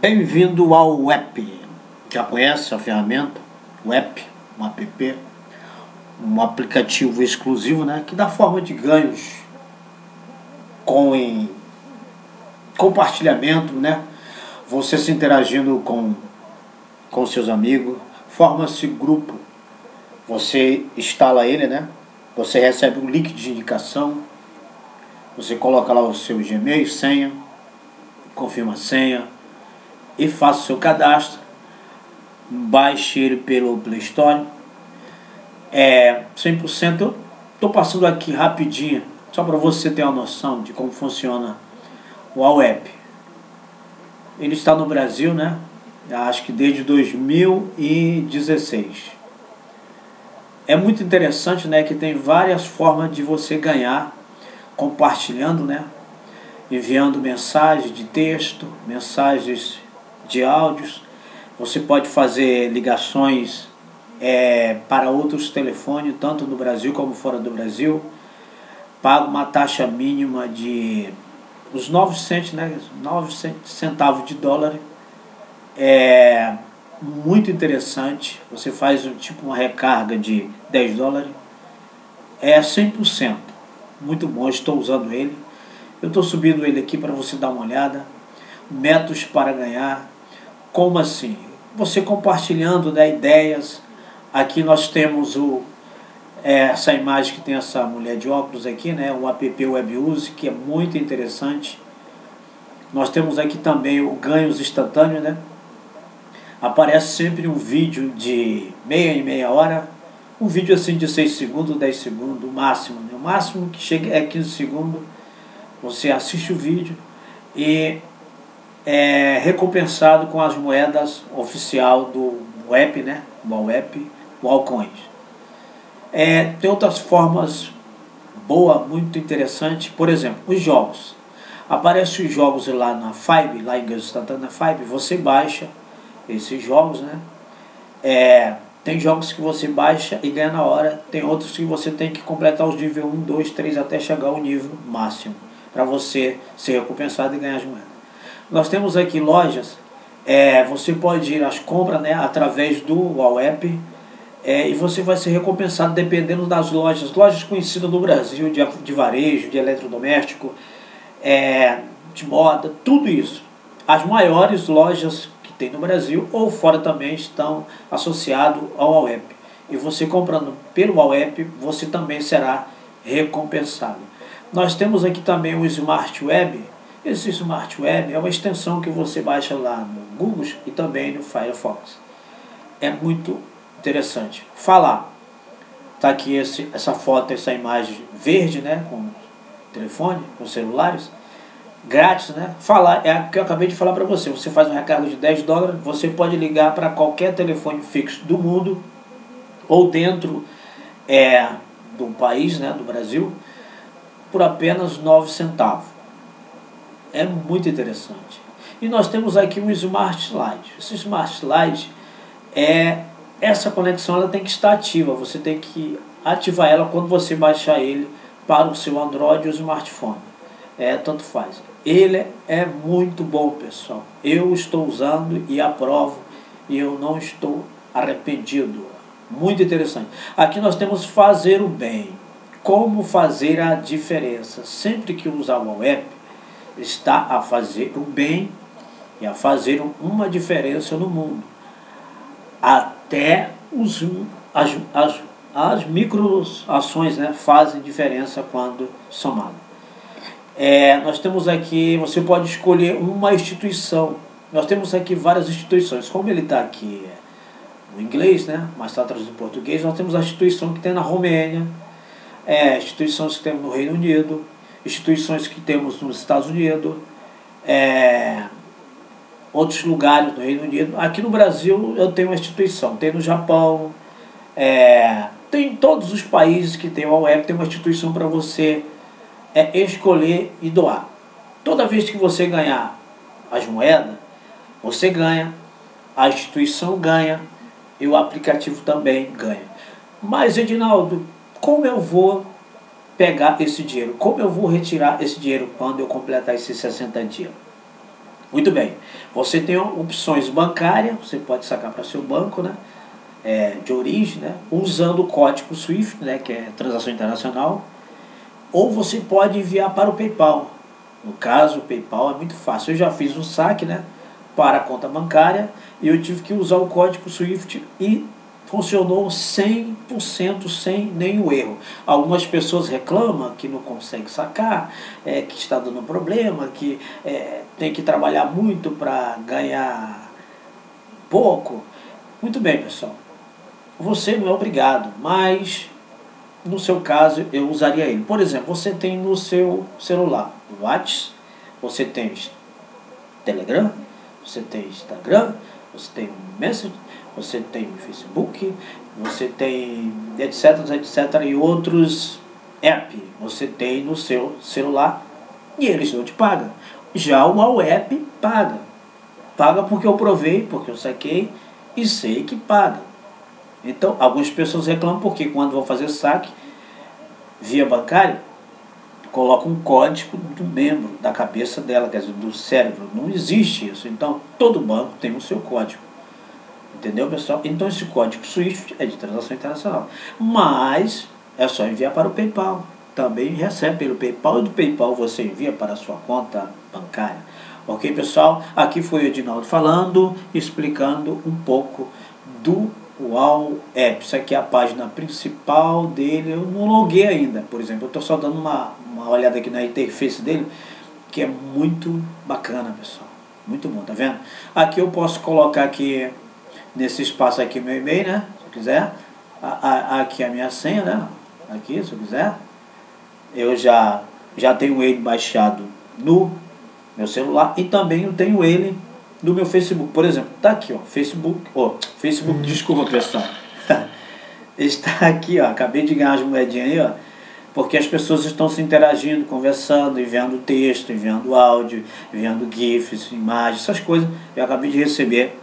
Bem-vindo ao app. Já conhece a ferramenta? App, um app, um aplicativo exclusivo, né? Que dá forma de ganhos com em compartilhamento, né? Você se interagindo com, com seus amigos, forma-se grupo. Você instala ele, né? Você recebe um link de indicação. Você coloca lá o seu Gmail, senha, confirma a senha e faça o seu cadastro. Baixe ele pelo Play Store. É 100%. Estou passando aqui rapidinho, só para você ter uma noção de como funciona o AWEP. Ele está no Brasil, né? Acho que desde 2016 é muito interessante, né, que tem várias formas de você ganhar compartilhando, né, enviando mensagens de texto, mensagens de áudios. Você pode fazer ligações é, para outros telefones, tanto no Brasil como fora do Brasil. Paga uma taxa mínima de os 9 centavos, né, 9 centavos de dólar. É, muito interessante. Você faz um, tipo uma recarga de 10 dólares. É 100%. Muito bom, estou usando ele. Eu estou subindo ele aqui para você dar uma olhada. Métodos para ganhar. Como assim? Você compartilhando né, ideias. Aqui nós temos o, é, essa imagem que tem essa mulher de óculos aqui, né? O app WebUse, que é muito interessante. Nós temos aqui também o ganhos instantâneos, né? aparece sempre um vídeo de meia e meia hora, um vídeo assim de 6 segundos, 10 segundos, o máximo. Né? O máximo que chega é 15 segundos. Você assiste o vídeo e é recompensado com as moedas oficial do app, né? O app, o Alcoins. É, tem outras formas boa, muito interessante. Por exemplo, os jogos. Aparecem os jogos lá na Five, lá em Ganhos na Five, você baixa esses jogos, né? É, tem jogos que você baixa e ganha na hora, tem outros que você tem que completar os níveis 1, 2, 3 até chegar ao nível máximo para você ser recompensado e ganhar as moedas. Nós temos aqui lojas, é, você pode ir às compras né, através do WAP é, e você vai ser recompensado dependendo das lojas, lojas conhecidas no Brasil de, de varejo, de eletrodoméstico, é, de moda, tudo isso. As maiores lojas tem no Brasil ou fora também estão associados ao AWEP. E você comprando pelo AWEP, você também será recompensado. Nós temos aqui também o Smart Web. Esse Smart Web é uma extensão que você baixa lá no Google e também no Firefox. É muito interessante. Falar. Está aqui esse, essa foto, essa imagem verde, né, com telefone, com celulares grátis, né? Falar, é o que eu acabei de falar para você. Você faz um recarga de 10 dólares, você pode ligar para qualquer telefone fixo do mundo ou dentro é, do país, né, do Brasil, por apenas 9 centavos. É muito interessante. E nós temos aqui um Smart Slide. Esse Smart Slide é essa conexão ela tem que estar ativa. Você tem que ativar ela quando você baixar ele para o seu Android ou smartphone. É, tanto faz. Ele é muito bom, pessoal. Eu estou usando e aprovo e eu não estou arrependido. Muito interessante. Aqui nós temos fazer o bem. Como fazer a diferença? Sempre que usar o app, está a fazer o bem e a fazer uma diferença no mundo. Até os, as, as, as microações né, fazem diferença quando somadas. É, nós temos aqui, você pode escolher uma instituição. Nós temos aqui várias instituições. Como ele está aqui no inglês, né, mas está traduzido em português, nós temos a instituição que tem na Romênia, é, instituições que temos no Reino Unido, instituições que temos nos Estados Unidos, é, outros lugares no Reino Unido. Aqui no Brasil eu tenho uma instituição, tem no Japão, é, tem em todos os países que tem o web, tem uma instituição para você é escolher e doar. Toda vez que você ganhar as moedas, você ganha, a instituição ganha e o aplicativo também ganha. Mas, Edinaldo, como eu vou pegar esse dinheiro? Como eu vou retirar esse dinheiro quando eu completar esses 60 dias? Muito bem. Você tem opções bancárias, você pode sacar para seu banco, né? É, de origem, né? Usando o código SWIFT, né? Que é transação internacional. Ou você pode enviar para o PayPal. No caso, o PayPal é muito fácil. Eu já fiz um saque, né? Para a conta bancária e eu tive que usar o código SWIFT e funcionou 100% sem nenhum erro. Algumas pessoas reclamam que não consegue sacar, é, que está dando problema, que é, tem que trabalhar muito para ganhar pouco. Muito bem, pessoal. Você não é obrigado, mas no seu caso eu usaria ele. Por exemplo, você tem no seu celular WhatsApp, você tem Telegram, você tem Instagram, você tem Messenger, você tem Facebook, você tem etc, etc e outros apps você tem no seu celular e eles não te pagam. Já o App paga. Paga porque eu provei, porque eu saquei e sei que paga. Então, algumas pessoas reclamam porque quando vão fazer saque via bancário, coloca um código do membro, da cabeça dela, quer dizer, do cérebro. Não existe isso. Então, todo banco tem o seu código. Entendeu, pessoal? Então esse código SWIFT é de transação internacional. Mas é só enviar para o PayPal. Também recebe pelo PayPal e do PayPal você envia para a sua conta bancária. Ok, pessoal? Aqui foi o Edinaldo falando, explicando um pouco do Wow App. Isso aqui é a página principal dele. Eu não loguei ainda, por exemplo. Eu estou só dando uma, uma olhada aqui na interface dele, que é muito bacana, pessoal. Muito bom, tá vendo? Aqui eu posso colocar aqui nesse espaço aqui meu e-mail, né? Se eu quiser. A, a, aqui a minha senha, né? Aqui, se eu quiser. Eu já, já tenho ele baixado no meu celular e também eu tenho ele no meu Facebook. Por exemplo, tá aqui, ó, Facebook, ó, Facebook, desculpa pessoal. Está aqui, ó, acabei de ganhar as moedinhas aí, ó, porque as pessoas estão se interagindo, conversando, enviando texto, enviando áudio, enviando GIFs, imagens, essas coisas. Eu acabei de receber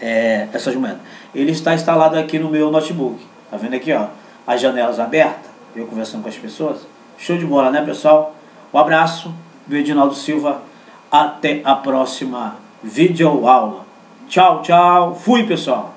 é, essas moedas. Ele está instalado aqui no meu notebook. Tá vendo aqui, ó? As janelas abertas, eu conversando com as pessoas. Show de bola, né, pessoal? Um abraço do Edinaldo Silva. Até a próxima videoaula. Tchau, tchau. Fui, pessoal.